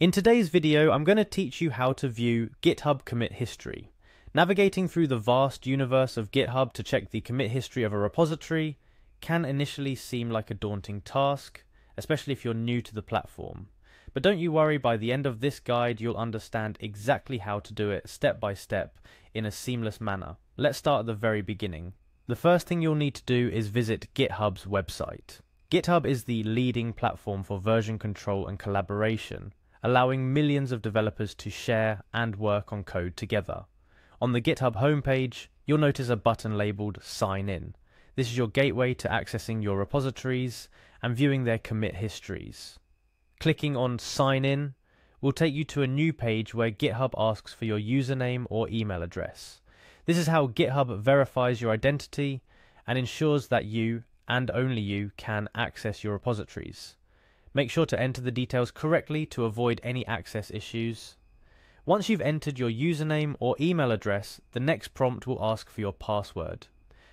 In today's video, I'm going to teach you how to view GitHub commit history. Navigating through the vast universe of GitHub to check the commit history of a repository can initially seem like a daunting task, especially if you're new to the platform. But don't you worry, by the end of this guide, you'll understand exactly how to do it step by step in a seamless manner. Let's start at the very beginning. The first thing you'll need to do is visit GitHub's website. GitHub is the leading platform for version control and collaboration, allowing millions of developers to share and work on code together. On the GitHub homepage, you'll notice a button labeled Sign In. This is your gateway to accessing your repositories and viewing their commit histories. Clicking on Sign In will take you to a new page where GitHub asks for your username or email address. This is how GitHub verifies your identity and ensures that you, and only you, can access your repositories. Make sure to enter the details correctly to avoid any access issues. Once you've entered your username or email address, the next prompt will ask for your password.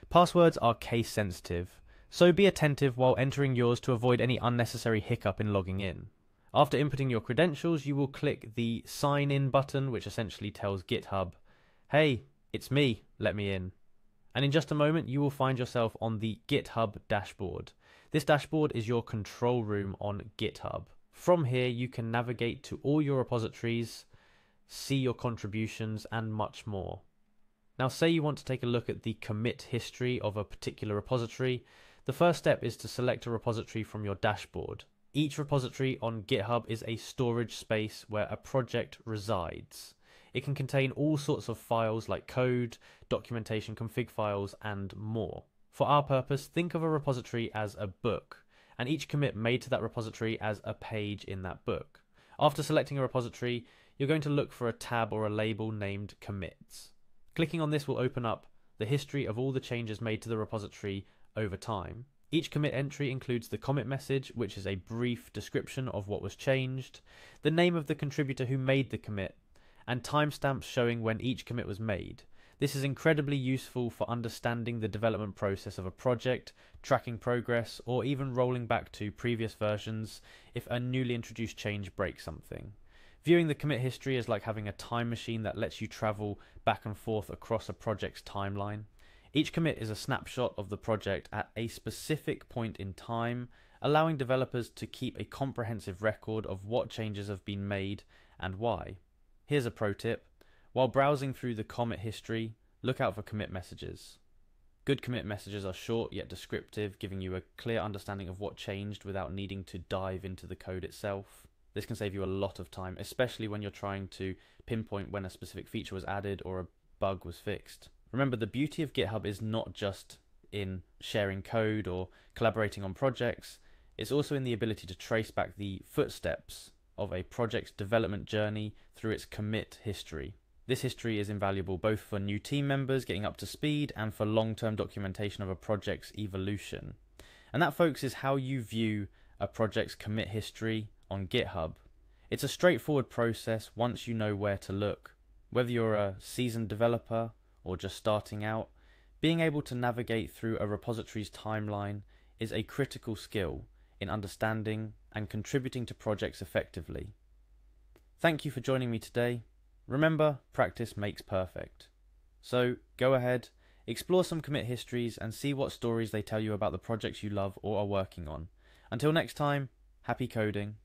Passwords are case sensitive, so be attentive while entering yours to avoid any unnecessary hiccup in logging in. After inputting your credentials, you will click the Sign In button, which essentially tells GitHub, Hey, it's me, let me in. And in just a moment, you will find yourself on the GitHub dashboard. This dashboard is your control room on GitHub. From here, you can navigate to all your repositories, see your contributions, and much more. Now, say you want to take a look at the commit history of a particular repository. The first step is to select a repository from your dashboard. Each repository on GitHub is a storage space where a project resides. It can contain all sorts of files like code, documentation, config files, and more. For our purpose, think of a repository as a book, and each commit made to that repository as a page in that book. After selecting a repository, you're going to look for a tab or a label named commits. Clicking on this will open up the history of all the changes made to the repository over time. Each commit entry includes the commit message, which is a brief description of what was changed, the name of the contributor who made the commit, and timestamps showing when each commit was made. This is incredibly useful for understanding the development process of a project, tracking progress, or even rolling back to previous versions if a newly introduced change breaks something. Viewing the commit history is like having a time machine that lets you travel back and forth across a project's timeline. Each commit is a snapshot of the project at a specific point in time, allowing developers to keep a comprehensive record of what changes have been made and why. Here's a pro tip. While browsing through the commit history, look out for commit messages. Good commit messages are short yet descriptive, giving you a clear understanding of what changed without needing to dive into the code itself. This can save you a lot of time, especially when you're trying to pinpoint when a specific feature was added or a bug was fixed. Remember, the beauty of GitHub is not just in sharing code or collaborating on projects, it's also in the ability to trace back the footsteps of a project's development journey through its commit history. This history is invaluable both for new team members getting up to speed and for long term documentation of a project's evolution. And that, folks, is how you view a project's commit history on GitHub. It's a straightforward process once you know where to look. Whether you're a seasoned developer or just starting out, being able to navigate through a repository's timeline is a critical skill in understanding and contributing to projects effectively. Thank you for joining me today. Remember, practice makes perfect. So go ahead, explore some commit histories and see what stories they tell you about the projects you love or are working on. Until next time, happy coding.